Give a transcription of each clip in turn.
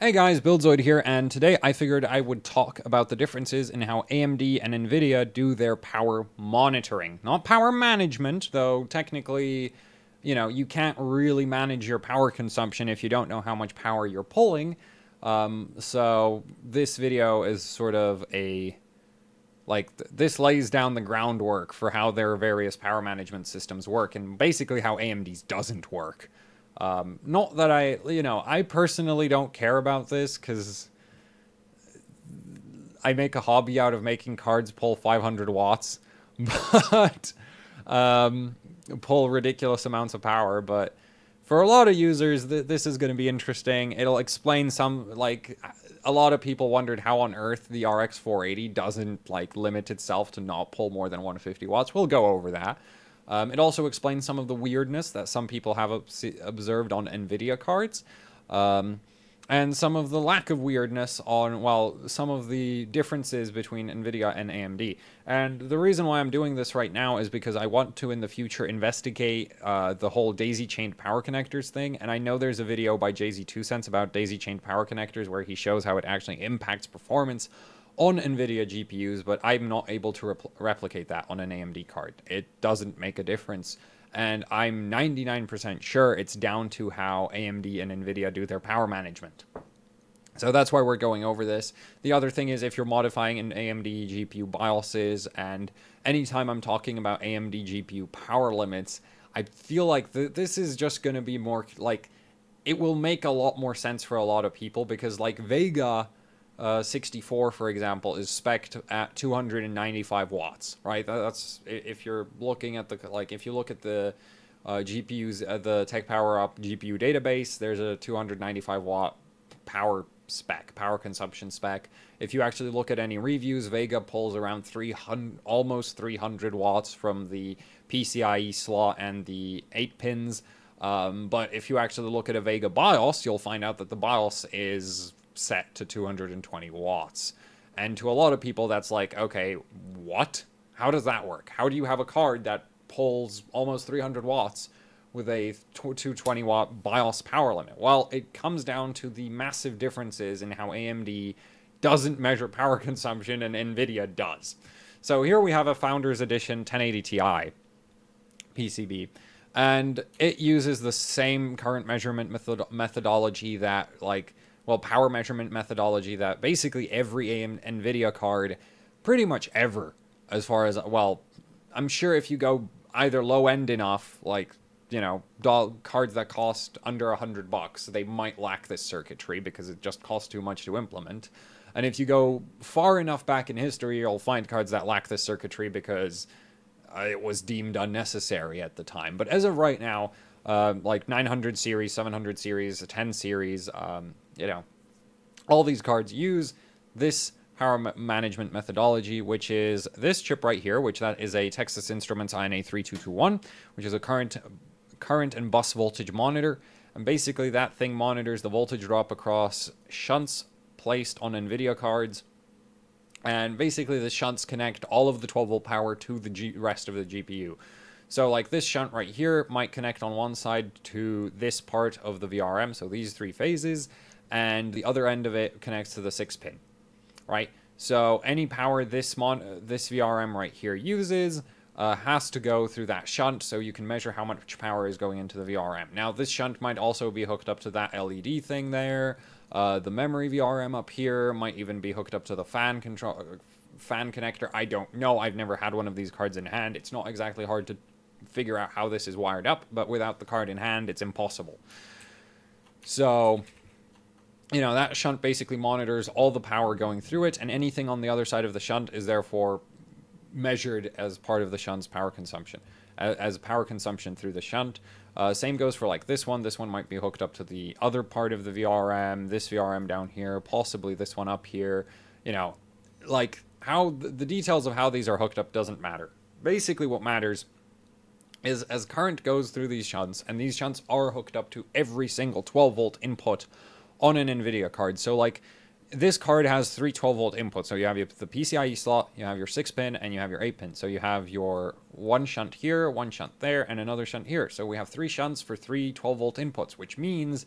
Hey guys, Buildzoid here, and today I figured I would talk about the differences in how AMD and NVIDIA do their power monitoring. Not power management, though technically, you know, you can't really manage your power consumption if you don't know how much power you're pulling. Um, so this video is sort of a like th- this lays down the groundwork for how their various power management systems work and basically how AMD's doesn't work. Um, not that I, you know, I personally don't care about this because I make a hobby out of making cards pull 500 watts, but um, pull ridiculous amounts of power. But for a lot of users, th- this is going to be interesting. It'll explain some, like, a lot of people wondered how on earth the RX 480 doesn't like limit itself to not pull more than 150 watts. We'll go over that. Um, it also explains some of the weirdness that some people have observed on NVIDIA cards. Um, and some of the lack of weirdness on, well, some of the differences between NVIDIA and AMD. And the reason why I'm doing this right now is because I want to, in the future, investigate uh, the whole daisy chained power connectors thing. And I know there's a video by JayzTwoCents about daisy chained power connectors where he shows how it actually impacts performance on NVIDIA GPUs, but I'm not able to repl- replicate that on an AMD card. It doesn't make a difference. And I'm 99% sure it's down to how AMD and NVIDIA do their power management. So that's why we're going over this. The other thing is if you're modifying an AMD GPU BIOSes, and anytime I'm talking about AMD GPU power limits, I feel like th- this is just going to be more like it will make a lot more sense for a lot of people because like Vega uh, 64, for example, is spec'd at 295 watts, right? That's if you're looking at the like if you look at the uh, GPUs, uh, the TechPowerUp GPU database, there's a 295 watt power spec, power consumption spec. If you actually look at any reviews, Vega pulls around 300, almost 300 watts from the PCIe slot and the 8 pins. Um, but if you actually look at a Vega BIOS, you'll find out that the BIOS is set to 220 watts. And to a lot of people, that's like, okay, what? How does that work? How do you have a card that pulls almost 300 watts with a 220 watt BIOS power limit? Well, it comes down to the massive differences in how AMD doesn't measure power consumption and NVIDIA does. So here we have a Founders Edition 1080 Ti PCB, and it uses the same current measurement method- methodology that, like, well, power measurement methodology that basically every AM NVIDIA card, pretty much ever, as far as, well, I'm sure if you go either low end enough, like, you know, cards that cost under a hundred bucks, they might lack this circuitry because it just costs too much to implement. And if you go far enough back in history, you'll find cards that lack this circuitry because uh, it was deemed unnecessary at the time. But as of right now, uh, like 900 series, 700 series, 10 series, um, you know, all these cards use this power management methodology, which is this chip right here, which that is a Texas Instruments INA 3221, which is a current current and bus voltage monitor. And basically that thing monitors the voltage drop across shunts placed on NVIDIA cards. And basically the shunts connect all of the 12 volt power to the G- rest of the GPU. So like this shunt right here might connect on one side to this part of the VRM, so these three phases, and the other end of it connects to the six pin, right? So any power this mon this VRM right here uses uh, has to go through that shunt, so you can measure how much power is going into the VRM. Now this shunt might also be hooked up to that LED thing there. Uh, the memory VRM up here might even be hooked up to the fan control fan connector. I don't know. I've never had one of these cards in hand. It's not exactly hard to figure out how this is wired up, but without the card in hand, it's impossible. So you know, that shunt basically monitors all the power going through it, and anything on the other side of the shunt is therefore measured as part of the shunt's power consumption, as power consumption through the shunt. Uh, same goes for like this one. This one might be hooked up to the other part of the VRM, this VRM down here, possibly this one up here. You know, like how the details of how these are hooked up doesn't matter. Basically, what matters is as current goes through these shunts, and these shunts are hooked up to every single 12 volt input on an NVIDIA card. So, like, this card has three 12 volt inputs. So, you have the PCIe slot, you have your 6 pin, and you have your 8 pin. So, you have your one shunt here, one shunt there, and another shunt here. So, we have three shunts for three 12 volt inputs, which means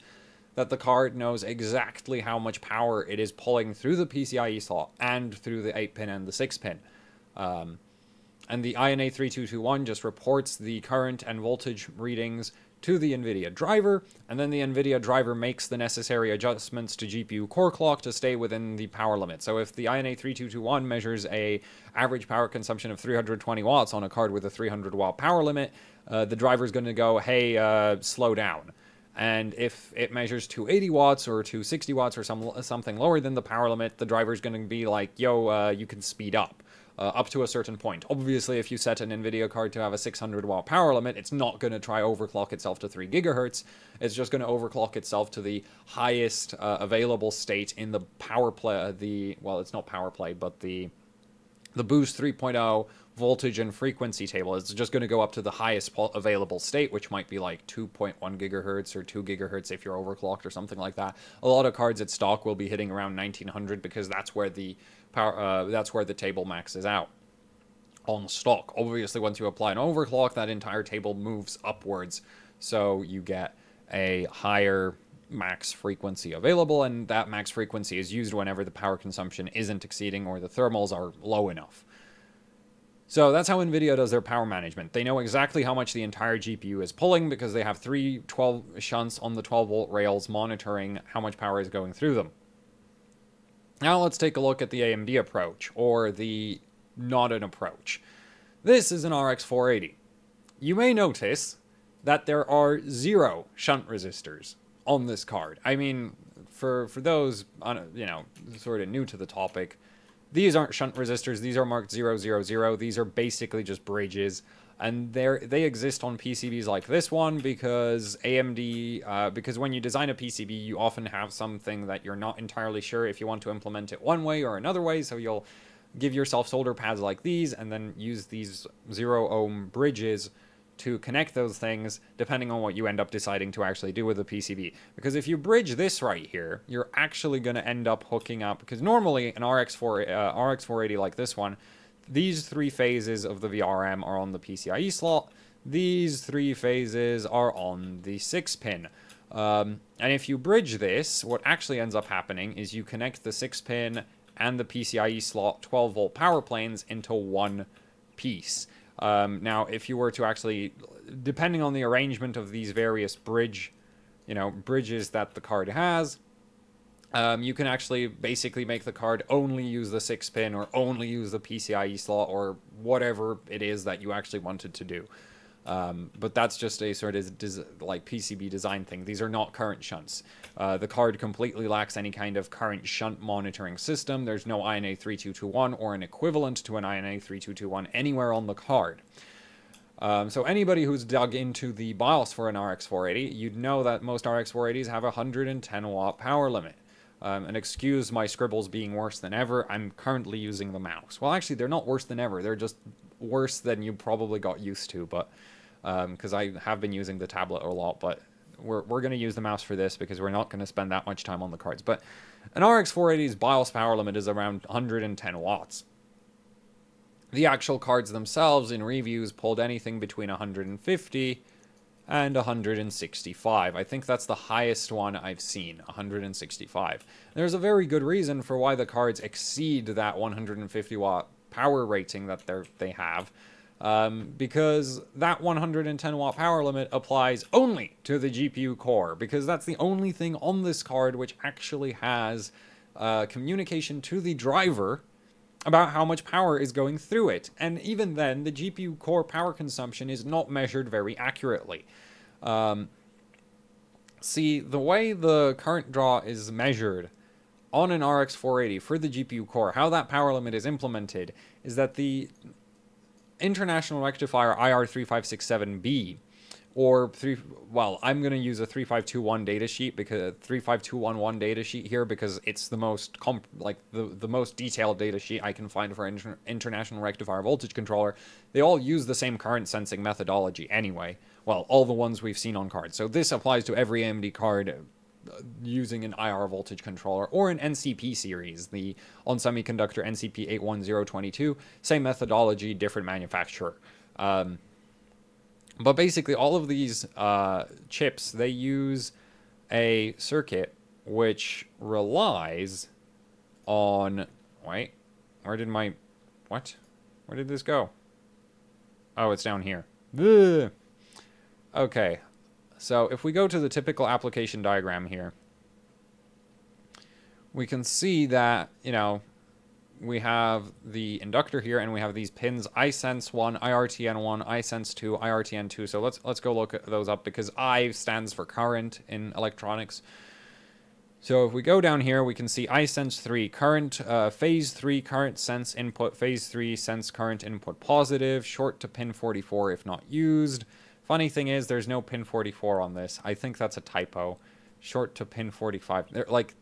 that the card knows exactly how much power it is pulling through the PCIe slot and through the 8 pin and the 6 pin. Um, and the INA 3221 just reports the current and voltage readings to the NVIDIA driver, and then the NVIDIA driver makes the necessary adjustments to GPU core clock to stay within the power limit. So if the INA 3221 measures a average power consumption of 320 watts on a card with a 300 watt power limit, uh, the driver is going to go, hey, uh, slow down. And if it measures 280 watts or 260 watts or some something lower than the power limit, the driver is going to be like, yo, uh, you can speed up uh, up to a certain point. Obviously, if you set an NVIDIA card to have a 600 watt power limit, it's not going to try overclock itself to 3 gigahertz. It's just going to overclock itself to the highest uh, available state in the power play. Uh, the well, it's not power play, but the the Boost 3.0 voltage and frequency table is just going to go up to the highest available state, which might be like 2.1 gigahertz or 2 gigahertz if you're overclocked or something like that. A lot of cards at stock will be hitting around 1900 because that's where the power uh, that's where the table maxes out on stock. Obviously, once you apply an overclock, that entire table moves upwards, so you get a higher max frequency available, and that max frequency is used whenever the power consumption isn't exceeding or the thermals are low enough. So that's how NVIDIA does their power management. They know exactly how much the entire GPU is pulling because they have three 12 shunts on the 12 volt rails monitoring how much power is going through them. Now let's take a look at the AMD approach, or the not an approach. This is an RX 480. You may notice that there are zero shunt resistors on this card. I mean, for for those uh, you know sort of new to the topic, these aren't shunt resistors. These are marked 000. These are basically just bridges and they they exist on PCBs like this one because AMD uh, because when you design a PCB you often have something that you're not entirely sure if you want to implement it one way or another way so you'll give yourself solder pads like these and then use these zero ohm bridges to connect those things depending on what you end up deciding to actually do with the PCB. Because if you bridge this right here, you're actually going to end up hooking up because normally an RX4 uh, RX480 like this one these three phases of the VRM are on the PCIe slot. These three phases are on the 6 pin. Um, and if you bridge this, what actually ends up happening is you connect the 6 pin and the PCIe slot 12 volt power planes into one piece. Um, now, if you were to actually, depending on the arrangement of these various bridge, you know, bridges that the card has, um, you can actually basically make the card only use the 6 pin or only use the PCIe slot or whatever it is that you actually wanted to do. Um, but that's just a sort of des- like PCB design thing. These are not current shunts. Uh, the card completely lacks any kind of current shunt monitoring system. There's no INA 3221 or an equivalent to an INA 3221 anywhere on the card. Um, so anybody who's dug into the BIOS for an RX 480, you'd know that most RX 480s have a 110 watt power limit. Um, and excuse my scribbles being worse than ever. I'm currently using the mouse. Well, actually, they're not worse than ever. They're just worse than you probably got used to. But because um, I have been using the tablet a lot, but we're we're going to use the mouse for this because we're not going to spend that much time on the cards. But an RX 480's BIOS power limit is around 110 watts. The actual cards themselves in reviews pulled anything between 150 and 165. I think that's the highest one I've seen, 165. There's a very good reason for why the cards exceed that 150 watt power rating that they they have. Um, because that 110 watt power limit applies only to the GPU core, because that's the only thing on this card which actually has uh, communication to the driver about how much power is going through it. And even then, the GPU core power consumption is not measured very accurately. Um, see, the way the current draw is measured on an RX 480 for the GPU core, how that power limit is implemented is that the International Rectifier IR3567B or three well i'm going to use a 3521 data sheet because 35211 data sheet here because it's the most comp like the, the most detailed data sheet i can find for inter- international rectifier voltage controller. They all use the same current sensing methodology anyway. Well all the ones we've seen on cards. So this applies to every amd card using an IR voltage controller or an NCP series, the on semiconductor NCP 81022, same methodology, different manufacturer. Um, but basically, all of these uh, chips they use a circuit which relies on wait where did my what where did this go oh it's down here Ugh. okay so if we go to the typical application diagram here we can see that you know we have the inductor here and we have these pins isense1 irtn1 isense2 irtn2 so let's let's go look at those up because i stands for current in electronics. So if we go down here we can see isense 3 current uh, phase 3 current sense input phase 3 sense current input positive short to pin 44 if not used funny thing is there's no pin 44 on this i think that's a typo short to pin 45 They're, like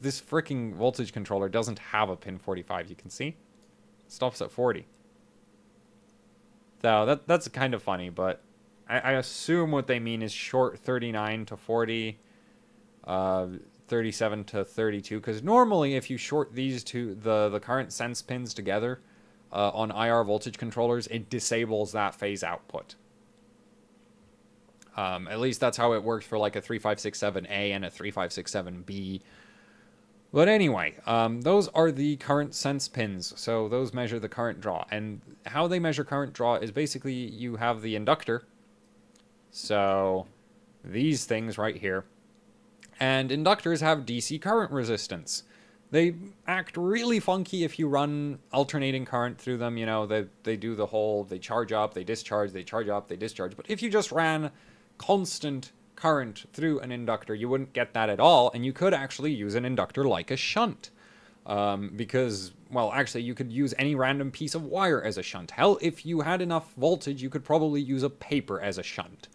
this freaking voltage controller doesn't have a pin 45, you can see. It stops at 40. So that that's kind of funny, but I, I assume what they mean is short 39 to 40, uh, 37 to 32, because normally if you short these two, the, the current sense pins together uh, on IR voltage controllers, it disables that phase output. Um, at least that's how it works for like a 3567A and a 3567B but anyway, um, those are the current sense pins. So those measure the current draw. And how they measure current draw is basically you have the inductor. So these things right here. And inductors have DC current resistance. They act really funky if you run alternating current through them. You know, they, they do the whole, they charge up, they discharge, they charge up, they discharge. But if you just ran constant current through an inductor. You wouldn't get that at all, and you could actually use an inductor like a shunt. Um, because, well, actually, you could use any random piece of wire as a shunt. Hell, if you had enough voltage, you could probably use a paper as a shunt.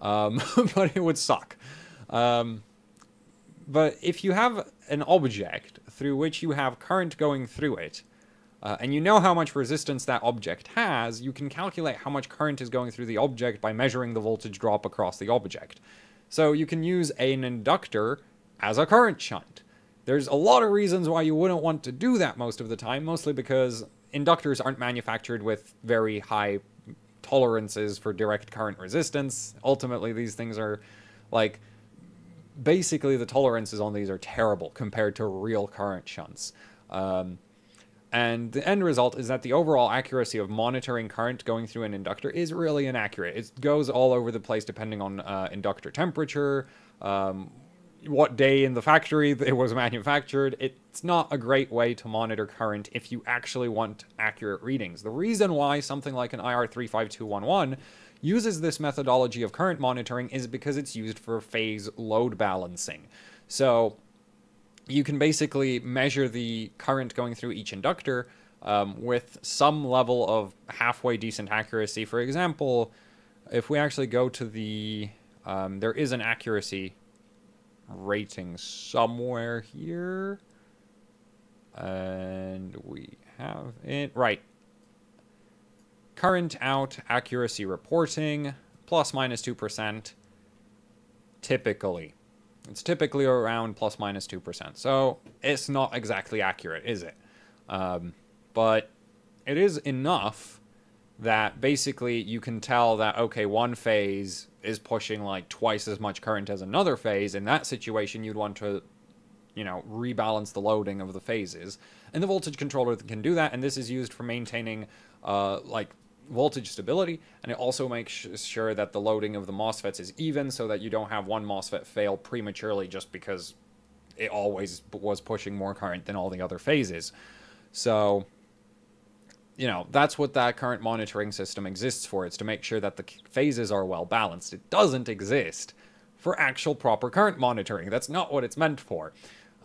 Um, but it would suck. Um, but if you have an object through which you have current going through it, uh, and you know how much resistance that object has, you can calculate how much current is going through the object by measuring the voltage drop across the object. So you can use an inductor as a current shunt. There's a lot of reasons why you wouldn't want to do that most of the time, mostly because inductors aren't manufactured with very high tolerances for direct current resistance. Ultimately, these things are like basically the tolerances on these are terrible compared to real current shunts. Um, and the end result is that the overall accuracy of monitoring current going through an inductor is really inaccurate. It goes all over the place depending on uh, inductor temperature, um, what day in the factory it was manufactured. It's not a great way to monitor current if you actually want accurate readings. The reason why something like an IR35211 uses this methodology of current monitoring is because it's used for phase load balancing. So you can basically measure the current going through each inductor um, with some level of halfway decent accuracy. For example, if we actually go to the, um, there is an accuracy rating somewhere here. And we have it, right. Current out accuracy reporting, plus minus 2%, typically. It's typically around plus minus 2%. So it's not exactly accurate, is it? Um, but it is enough that basically you can tell that, okay, one phase is pushing like twice as much current as another phase. In that situation, you'd want to, you know, rebalance the loading of the phases. And the voltage controller can do that. And this is used for maintaining uh, like voltage stability, and it also makes sure that the loading of the MOSFETs is even so that you don't have one MOSFET fail prematurely just because it always was pushing more current than all the other phases. So, you know, that's what that current monitoring system exists for. It's to make sure that the phases are well balanced. It doesn't exist for actual proper current monitoring. That's not what it's meant for.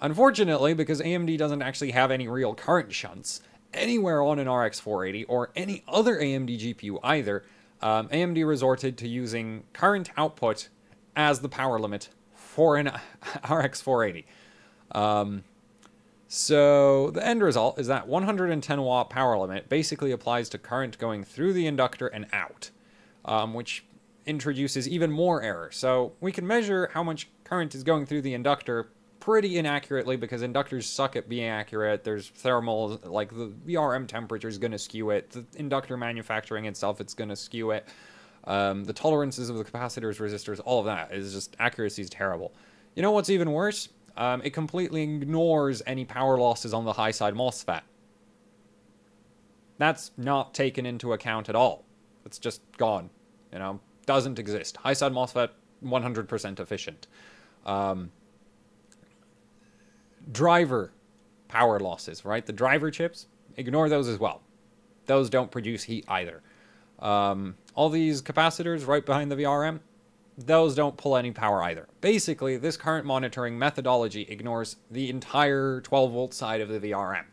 Unfortunately, because AMD doesn't actually have any real current shunts, anywhere on an RX 480 or any other AMD GPU either, um, AMD resorted to using current output as the power limit for an RX 480. Um, so the end result is that 110 watt power limit basically applies to current going through the inductor and out, um, which introduces even more error. So we can measure how much current is going through the inductor pretty inaccurately because inductors suck at being accurate. There's thermal, like the VRM temperature is going to skew it. The inductor manufacturing itself, it's going to skew it. Um, the tolerances of the capacitors, resistors, all of that is just accuracy is terrible. You know what's even worse? Um, it completely ignores any power losses on the high side MOSFET. That's not taken into account at all. It's just gone. You know, doesn't exist. High side MOSFET, 100% efficient. Um, driver power losses, right? The driver chips, ignore those as well. Those don't produce heat either. Um, all these capacitors right behind the VRM, those don't pull any power either. Basically, this current monitoring methodology ignores the entire 12 volt side of the VRM.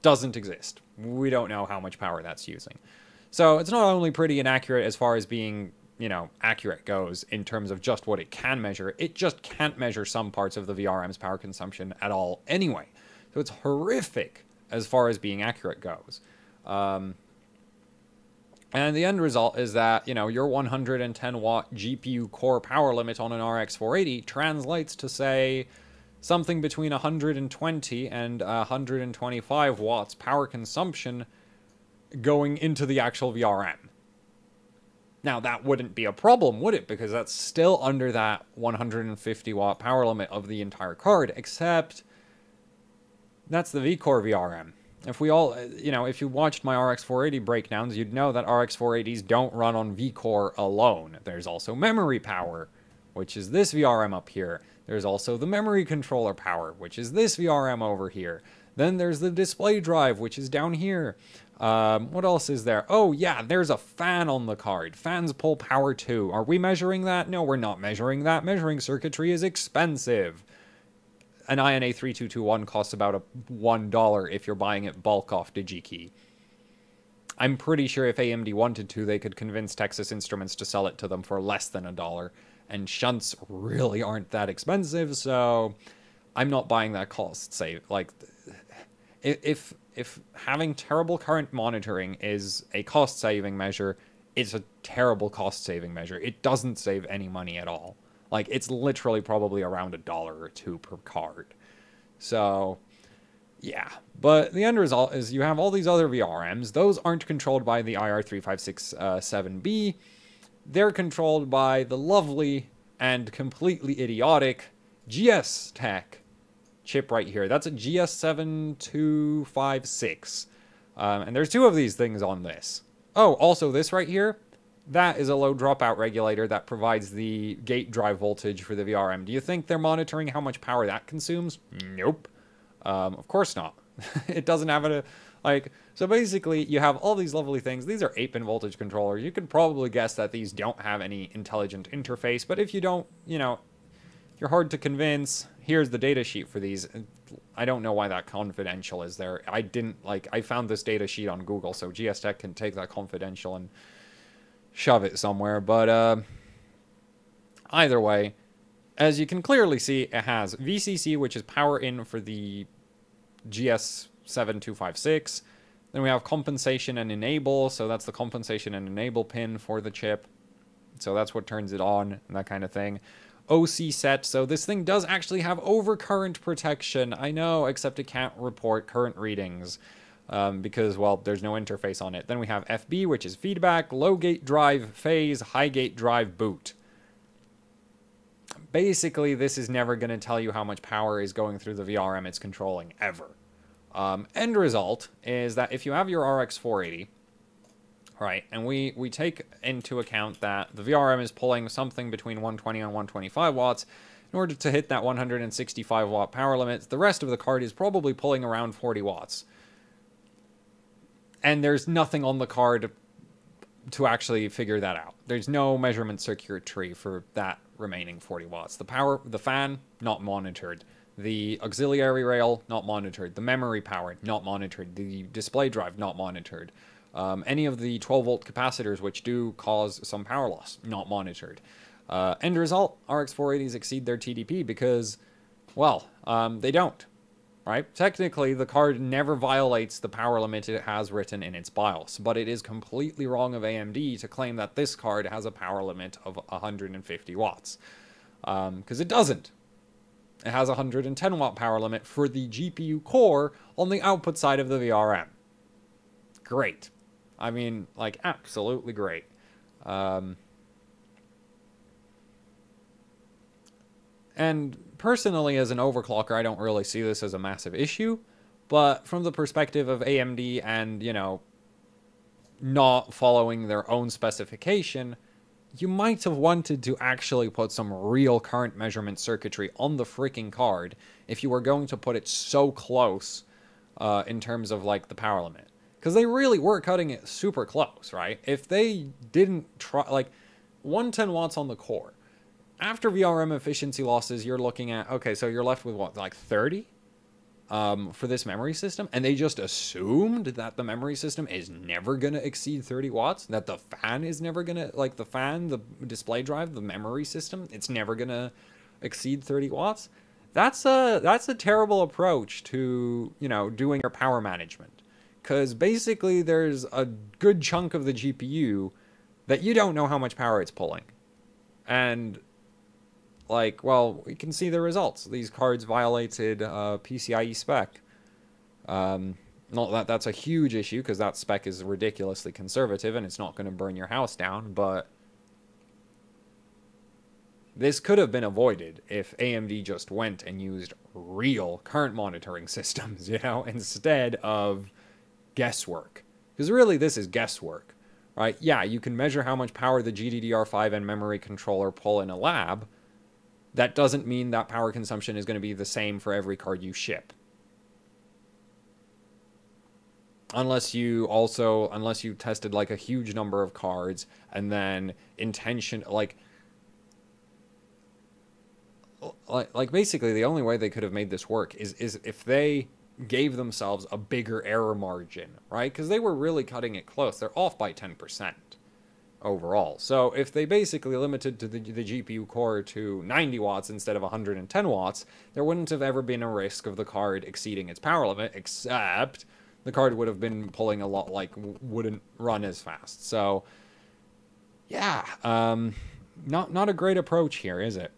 Doesn't exist. We don't know how much power that's using. So it's not only pretty inaccurate as far as being, you know, accurate goes in terms of just what it can measure, it just can't measure some parts of the VRM's power consumption at all anyway. So it's horrific as far as being accurate goes. Um, and the end result is that, you know, your 110 watt GPU core power limit on an RX 480 translates to, say, something between 120 and 125 watts power consumption going into the actual VRM. Now, that wouldn't be a problem, would it? Because that's still under that 150 watt power limit of the entire card, except that's the VCore VRM. If we all, you know, if you watched my RX 480 breakdowns, you'd know that RX 480s don't run on VCore alone. There's also memory power, which is this VRM up here. There's also the memory controller power, which is this VRM over here. Then there's the display drive, which is down here. Um, what else is there? Oh, yeah, there's a fan on the card. Fans pull power too. Are we measuring that? No, we're not measuring that. Measuring circuitry is expensive. An INA 3221 costs about a $1 if you're buying it bulk off DigiKey. I'm pretty sure if AMD wanted to, they could convince Texas Instruments to sell it to them for less than a dollar. And shunts really aren't that expensive, so I'm not buying that cost save. Like, if if having terrible current monitoring is a cost saving measure, it's a terrible cost saving measure. It doesn't save any money at all. Like it's literally probably around a dollar or two per card. So, yeah. But the end result is you have all these other VRMs. Those aren't controlled by the IR3567B. Uh, They're controlled by the lovely and completely idiotic GS Tech chip right here. That's a GS7256. Um, and there's two of these things on this. Oh, also this right here, that is a low dropout regulator that provides the gate drive voltage for the VRM. Do you think they're monitoring how much power that consumes? Nope. Um, of course not. it doesn't have a like so basically you have all these lovely things these are 8 pin voltage controllers you can probably guess that these don't have any intelligent interface but if you don't you know you're hard to convince here's the data sheet for these. I don't know why that confidential is there. I didn't like I found this data sheet on Google, so GS Tech can take that confidential and shove it somewhere. But uh, either way, as you can clearly see, it has VCC, which is power in for the GS7256. Then we have compensation and enable, so that's the compensation and enable pin for the chip. So that's what turns it on and that kind of thing. OC set, so this thing does actually have overcurrent protection. I know, except it can't report current readings um, because, well, there's no interface on it. Then we have FB, which is feedback, low gate drive phase, high gate drive boot. Basically, this is never going to tell you how much power is going through the VRM it's controlling, ever. Um, end result is that if you have your RX 480, right? And we, we take into account that the VRM is pulling something between 120 and 125 watts. In order to hit that 165 watt power limit, the rest of the card is probably pulling around 40 watts. And there's nothing on the card to actually figure that out. There's no measurement circuitry for that remaining 40 watts. The power, the fan, not monitored. The auxiliary rail, not monitored. The memory power, not monitored. The display drive, not monitored. Um, any of the 12 volt capacitors, which do cause some power loss, not monitored. Uh, end result, RX 480s exceed their TDP because, well, um, they don't, right? Technically, the card never violates the power limit it has written in its BIOS, but it is completely wrong of AMD to claim that this card has a power limit of 150 watts, because um, it doesn't. It has a 110 watt power limit for the GPU core on the output side of the VRM. Great. I mean, like, absolutely great. Um, and personally, as an overclocker, I don't really see this as a massive issue. But from the perspective of AMD and, you know, not following their own specification, you might have wanted to actually put some real current measurement circuitry on the freaking card if you were going to put it so close uh, in terms of like the power limit. Because they really were cutting it super close, right? If they didn't try, like 110 watts on the core, after VRM efficiency losses, you're looking at, okay, so you're left with what, like 30? um, for this memory system, and they just assumed that the memory system is never going to exceed 30 watts, that the fan is never going to, like the fan, the display drive, the memory system, it's never going to exceed 30 watts. That's a that's a terrible approach to you know doing your power management, because basically there's a good chunk of the GPU that you don't know how much power it's pulling, and like, well, we can see the results. These cards violated uh, PCIe spec. Um, not that that's a huge issue because that spec is ridiculously conservative and it's not going to burn your house down, but this could have been avoided if AMD just went and used real current monitoring systems, you know, instead of guesswork. Because really, this is guesswork, right? Yeah, you can measure how much power the GDDR5 and memory controller pull in a lab, that doesn't mean that power consumption is going to be the same for every card you ship. Unless you also, unless you tested like a huge number of cards and then intention, like, like, like basically the only way they could have made this work is, is if they gave themselves a bigger error margin, right? Because they were really cutting it close. They're off by 10% overall. So if they basically limited to the, the GPU core to 90 watts instead of 110 watts, there wouldn't have ever been a risk of the card exceeding its power limit, except the card would have been pulling a lot like wouldn't run as fast. So yeah, um, not not a great approach here, is it?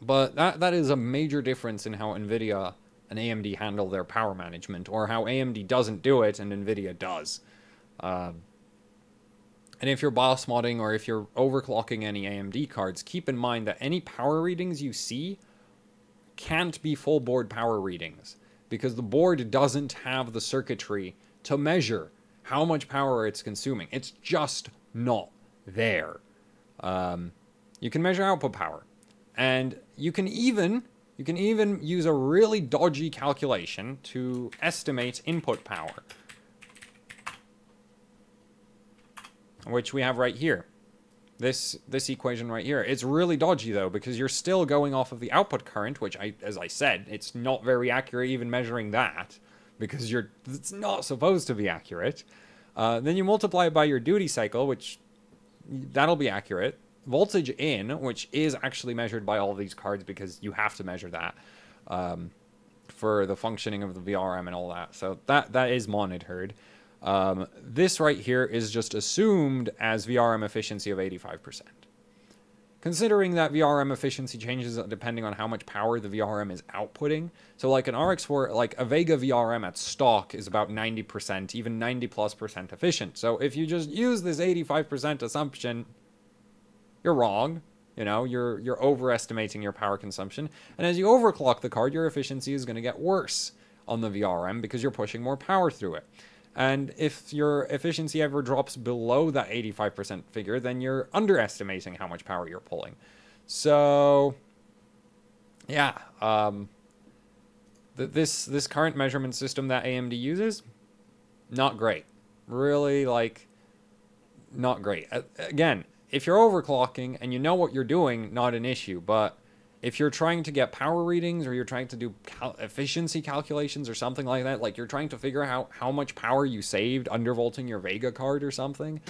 But that that is a major difference in how Nvidia and AMD handle their power management, or how AMD doesn't do it and Nvidia does. Uh, and if you're BIOS modding or if you're overclocking any AMD cards, keep in mind that any power readings you see can't be full board power readings because the board doesn't have the circuitry to measure how much power it's consuming. It's just not there. Um, you can measure output power, and you can even you can even use a really dodgy calculation to estimate input power. which we have right here. This this equation right here. It's really dodgy though because you're still going off of the output current, which I as I said, it's not very accurate even measuring that because you're it's not supposed to be accurate. Uh, then you multiply it by your duty cycle, which that'll be accurate. Voltage in, which is actually measured by all of these cards because you have to measure that um, for the functioning of the VRM and all that. So that that is monitored. Um, this right here is just assumed as VRM efficiency of 85%. Considering that VRM efficiency changes depending on how much power the VRM is outputting. So like an RX4, like a Vega VRM at stock is about 90%, even 90 plus percent efficient. So if you just use this 85% assumption, you're wrong. You know, you're you're overestimating your power consumption. And as you overclock the card, your efficiency is going to get worse on the VRM because you're pushing more power through it. And if your efficiency ever drops below that 85% figure, then you're underestimating how much power you're pulling. So, yeah, um, th- this this current measurement system that AMD uses, not great. Really, like, not great. Again, if you're overclocking and you know what you're doing, not an issue. But if you're trying to get power readings or you're trying to do cal- efficiency calculations or something like that, like you're trying to figure out how much power you saved undervolting your Vega card or something,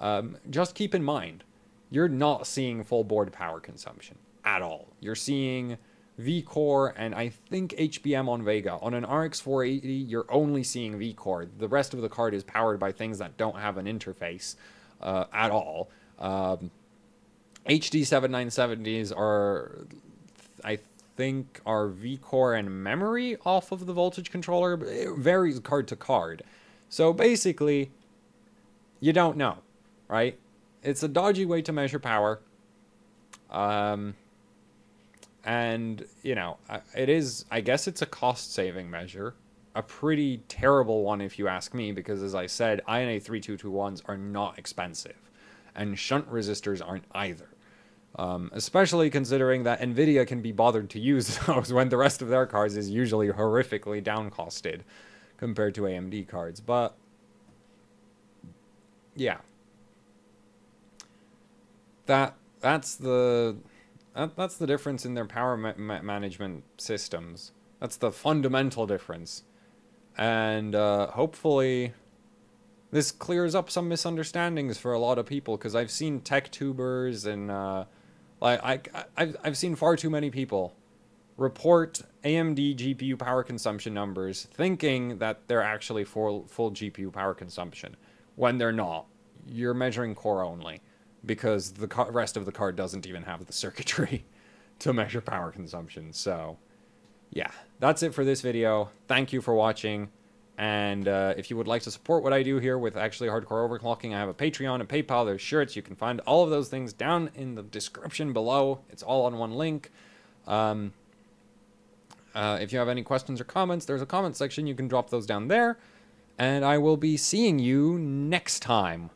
um, just keep in mind you're not seeing full board power consumption at all. You're seeing vCore and I think HBM on Vega. On an RX 480, you're only seeing vCore. The rest of the card is powered by things that don't have an interface uh, at all. Um, HD 7970s are I think are vCore and memory off of the voltage controller. It varies card to card. So basically, you don't know, right? It's a dodgy way to measure power. Um, and you know it is i guess it's a cost saving measure a pretty terrible one if you ask me because as i said ina 3221s are not expensive and shunt resistors aren't either um, especially considering that nvidia can be bothered to use those when the rest of their cards is usually horrifically downcosted compared to amd cards but yeah that that's the that, that's the difference in their power ma- ma- management systems. That's the fundamental difference. And uh, hopefully, this clears up some misunderstandings for a lot of people because I've seen tech tubers and uh, like I, I've, I've seen far too many people report AMD GPU power consumption numbers thinking that they're actually full, full GPU power consumption when they're not. You're measuring core only because the rest of the card doesn't even have the circuitry to measure power consumption. So, yeah, that's it for this video. Thank you for watching. And uh, if you would like to support what I do here with actually hardcore overclocking, I have a Patreon and PayPal. There's shirts. You can find all of those things down in the description below. It's all on one link. Um, uh, if you have any questions or comments, there's a comment section. You can drop those down there. And I will be seeing you next time.